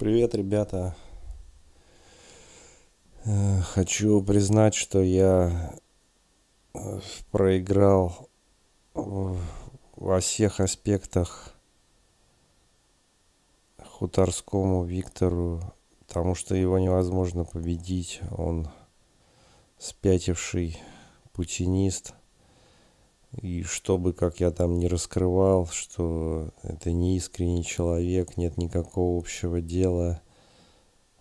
Привет, ребята. Э, хочу признать, что я э, проиграл во всех аспектах Хуторскому Виктору, потому что его невозможно победить. Он спятивший путинист – и чтобы, как я там не раскрывал, что это не искренний человек, нет никакого общего дела,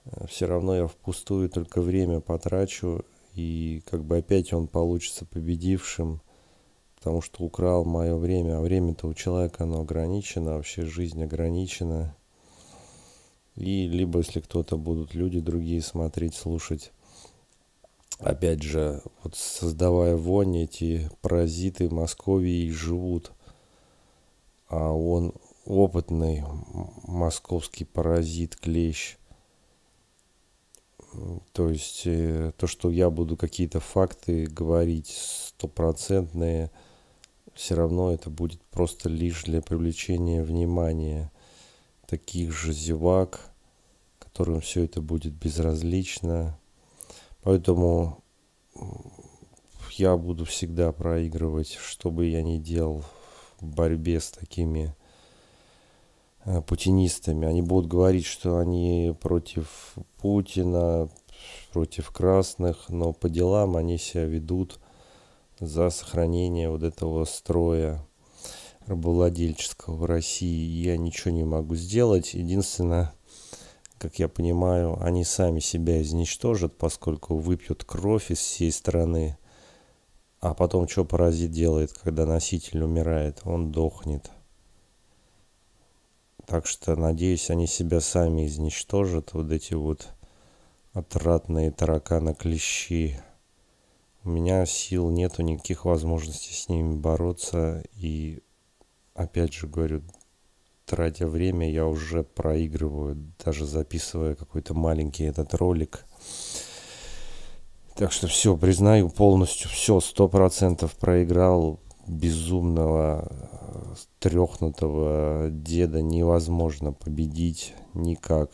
э, все равно я впустую только время потрачу, и как бы опять он получится победившим, потому что украл мое время, а время-то у человека оно ограничено, вообще жизнь ограничена. И либо если кто-то будут люди другие смотреть, слушать, опять же, вот создавая вонь, эти паразиты Московии живут. А он опытный московский паразит, клещ. То есть э, то, что я буду какие-то факты говорить стопроцентные, все равно это будет просто лишь для привлечения внимания таких же зевак, которым все это будет безразлично, Поэтому я буду всегда проигрывать, что бы я ни делал в борьбе с такими э, путинистами. Они будут говорить, что они против Путина, против красных, но по делам они себя ведут за сохранение вот этого строя рабовладельческого в России. Я ничего не могу сделать. Единственное, как я понимаю, они сами себя изничтожат, поскольку выпьют кровь из всей страны. А потом что паразит делает, когда носитель умирает? Он дохнет. Так что, надеюсь, они себя сами изничтожат, вот эти вот отратные тараканы-клещи. У меня сил нету, никаких возможностей с ними бороться. И, опять же говорю, тратя время, я уже проигрываю, даже записывая какой-то маленький этот ролик. Так что все, признаю полностью, все, сто процентов проиграл безумного, трехнутого деда невозможно победить никак.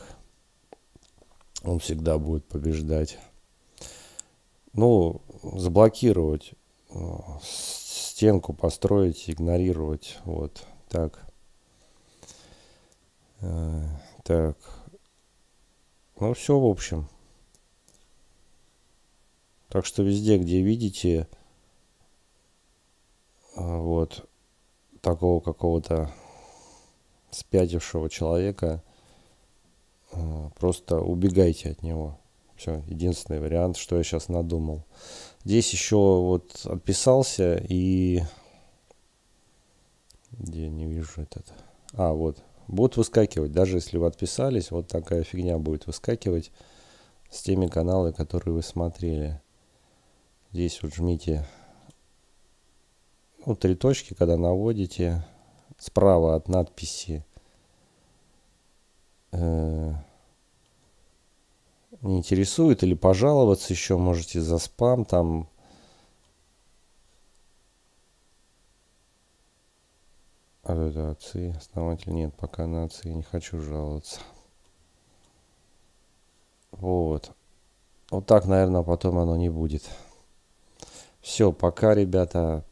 Он всегда будет побеждать. Ну, заблокировать, стенку построить, игнорировать, вот так. Э, так. Ну, все, в общем. Так что везде, где видите э, вот такого какого-то спятившего человека, э, просто убегайте от него. Все, единственный вариант, что я сейчас надумал. Здесь еще вот отписался и... Где не вижу этот... А, вот, будут выскакивать. Даже если вы отписались, вот такая фигня будет выскакивать с теми каналами, которые вы смотрели. Здесь вот жмите ну, три точки, когда наводите. Справа от надписи э, не интересует или пожаловаться еще можете за спам там А это отцы, основатель нет, пока на отцы не хочу жаловаться. Вот. Вот так, наверное, потом оно не будет. Все, пока, ребята.